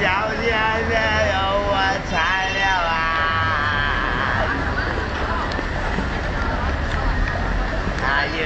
小先生有我材料啊！哎。